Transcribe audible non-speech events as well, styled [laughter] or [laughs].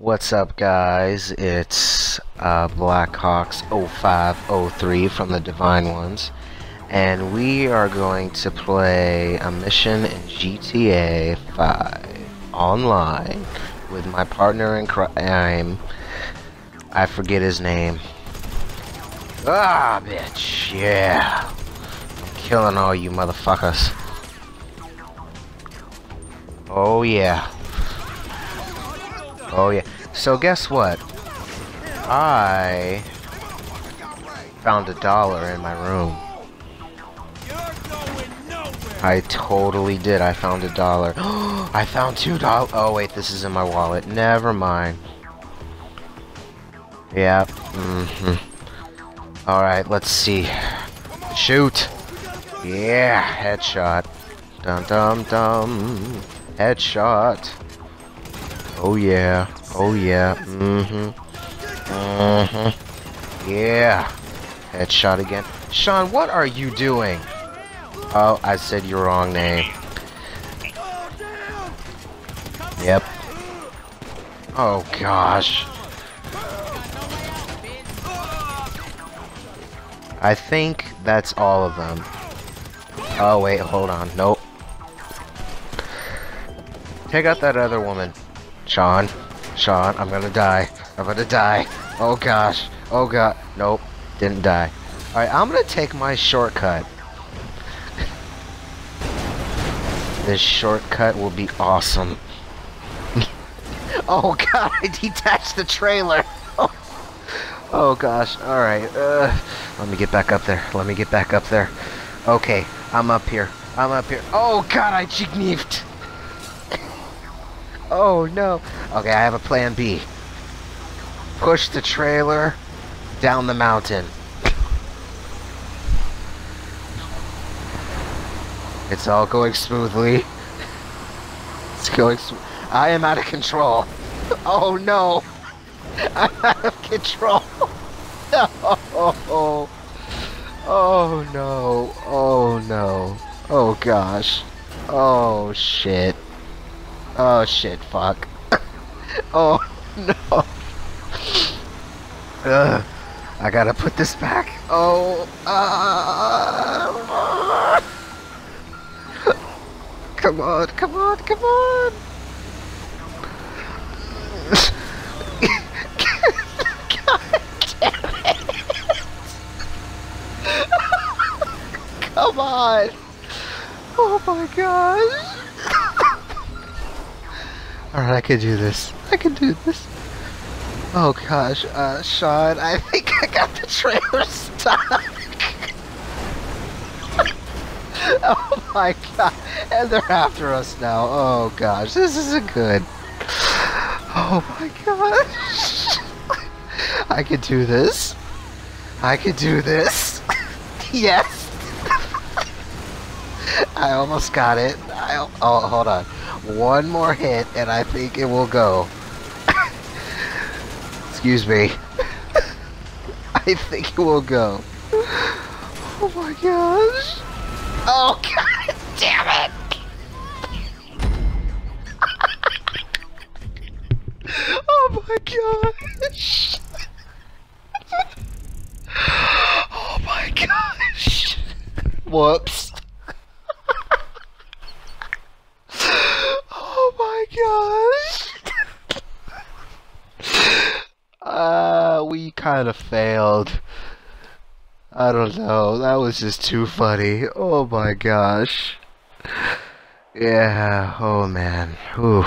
What's up, guys? It's uh, Blackhawks 0503 from the Divine OneZ, and we are going to play a mission in GTA 5 online with my partner in crime. I forget his name. Ah, bitch, yeah. I'm killing all you motherfuckers. Oh, yeah. Oh yeah. So guess what? I found a dollar in my room. I totally did. I found a dollar. [gasps] I found two dollars. Oh wait, this is in my wallet. Never mind. Yeah. Mm-hmm. All right. Let's see. Shoot. Yeah. Headshot. Dum dum dum. Headshot. Oh yeah. Oh yeah. Mm-hmm. Mm-hmm. Yeah. Headshot again. Sean, what are you doing? Oh, I said your wrong name. Yep. Oh gosh. I think that's all of them. Oh wait, hold on. Nope. Take out that other woman. Sean. Sean, I'm gonna die. I'm gonna die. Oh gosh. Oh god. Nope. Didn't die. Alright, I'm gonna take my shortcut. [laughs] this shortcut will be awesome. [laughs] oh god, I detached the trailer. [laughs] oh gosh. Alright. Uh, let me get back up there. Let me get back up there. Okay. I'm up here. I'm up here. Oh god, I jigneefed. Oh no. Okay, I have a plan B. Push the trailer down the mountain. It's all going smoothly. It's going sm I am out of control. Oh no. [laughs] I'm out of control. Oh, [laughs] oh no. Oh no. Oh gosh. Oh shit. Oh shit, fuck. [coughs] oh no. Ugh. I gotta put this back. Oh. Uh, come on, come on, come on. [laughs] [laughs] Come on. Oh my gosh. Alright, I can do this. I can do this. Oh gosh, uh, Sean, I think I got the trailer stuck. [laughs] oh my god, and they're after us now. Oh gosh, this isn't good. Oh my gosh. [laughs] I can do this. I can do this. [laughs] yes. I almost got it. I, oh, hold on. One more hit, and I think it will go. Excuse me. I think it will go. Oh my gosh. Oh god damn it! [laughs] oh my gosh. [laughs] oh my gosh. Whoops. uh, we kind of failed. I don't know. That was just too funny. Oh my gosh. Yeah. Oh man. Ooh.